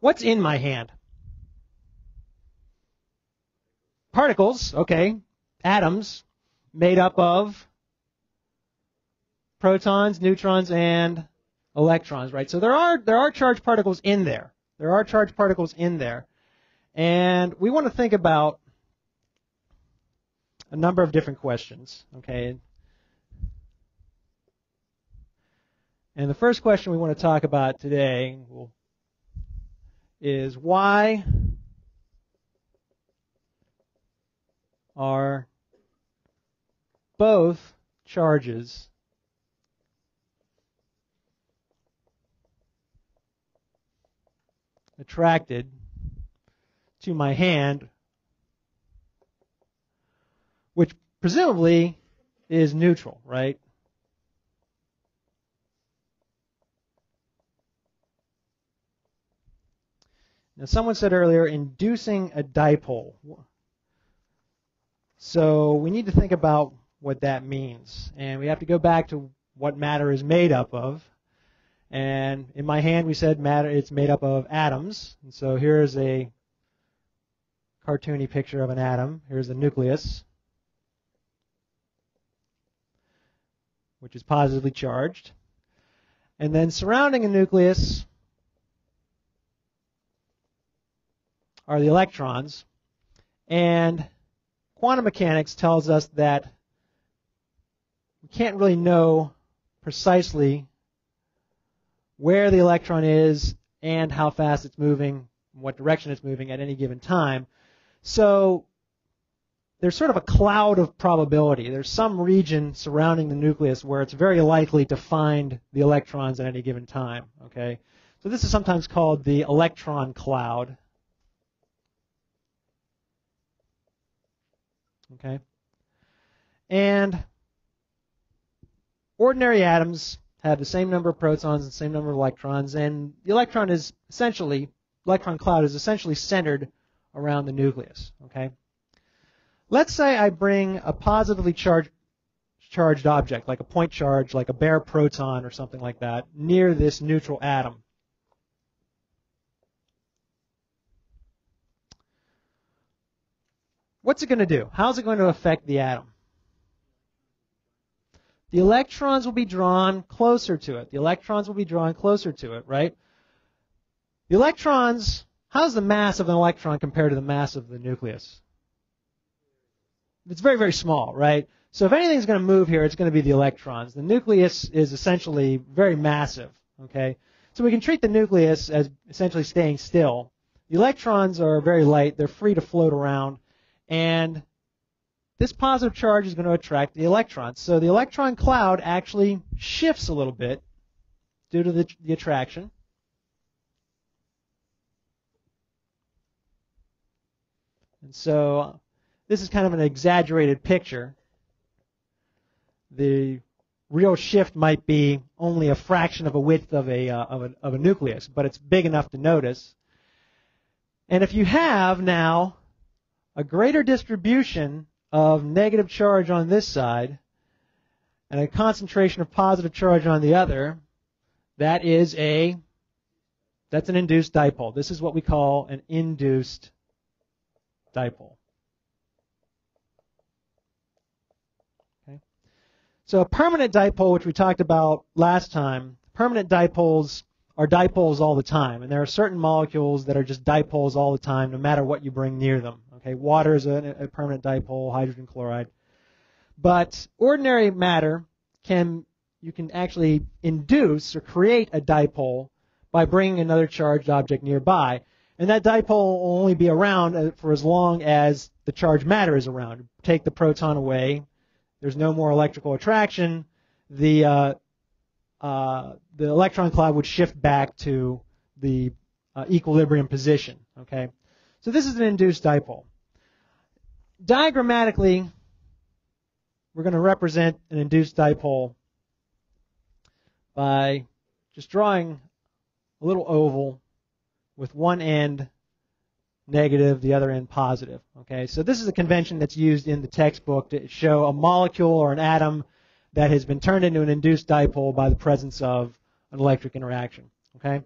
What's in my hand? Particles, okay. Atoms made up of protons, neutrons, and electrons, right? So there are there are charged particles in there. There are charged particles in there. And we want to think about a number of different questions, okay? And the first question we want to talk about today is why are both charges attracted to my hand, which presumably is neutral, right? Now, someone said earlier, inducing a dipole. So we need to think about what that means. And we have to go back to what matter is made up of. And in my hand, we said matter it's made up of atoms. And so here's a cartoony picture of an atom. Here's the nucleus, which is positively charged. And then surrounding a nucleus are the electrons. And quantum mechanics tells us that we can't really know precisely where the electron is and how fast it's moving, what direction it's moving at any given time. So there's sort of a cloud of probability. There's some region surrounding the nucleus where it's very likely to find the electrons at any given time. Okay, so this is sometimes called the electron cloud. Okay? And ordinary atoms have the same number of protons and the same number of electrons, and the electron is essentially, electron cloud is essentially centered around the nucleus. Okay? Let's say I bring a positively charged charged object, like a point charge, like a bare proton or something like that, near this neutral atom. What's it going to do? How's it going to affect the atom? The electrons will be drawn closer to it. The electrons will be drawn closer to it, right? The electrons, how's the mass of an electron compared to the mass of the nucleus? It's very, very small, right? So if anything's going to move here, it's going to be the electrons. The nucleus is essentially very massive, okay? So we can treat the nucleus as essentially staying still. The electrons are very light. They're free to float around. And this positive charge is going to attract the electrons. So the electron cloud actually shifts a little bit due to the, the attraction. And so this is kind of an exaggerated picture. The real shift might be only a fraction of a width of a, uh, of a, of a nucleus, but it's big enough to notice. And if you have now a greater distribution of negative charge on this side and a concentration of positive charge on the other, that is a that's an induced dipole. This is what we call an induced dipole. Okay. So a permanent dipole, which we talked about last time, permanent dipoles are dipoles all the time, and there are certain molecules that are just dipoles all the time, no matter what you bring near them. Okay, water is a, a permanent dipole, hydrogen chloride. But ordinary matter can you can actually induce or create a dipole by bringing another charged object nearby. And that dipole will only be around uh, for as long as the charged matter is around. Take the proton away, there's no more electrical attraction. The uh, uh, the electron cloud would shift back to the uh, equilibrium position. Okay, so this is an induced dipole diagrammatically, we're going to represent an induced dipole by just drawing a little oval with one end negative, the other end positive. Okay, so this is a convention that's used in the textbook to show a molecule or an atom that has been turned into an induced dipole by the presence of an electric interaction. Okay,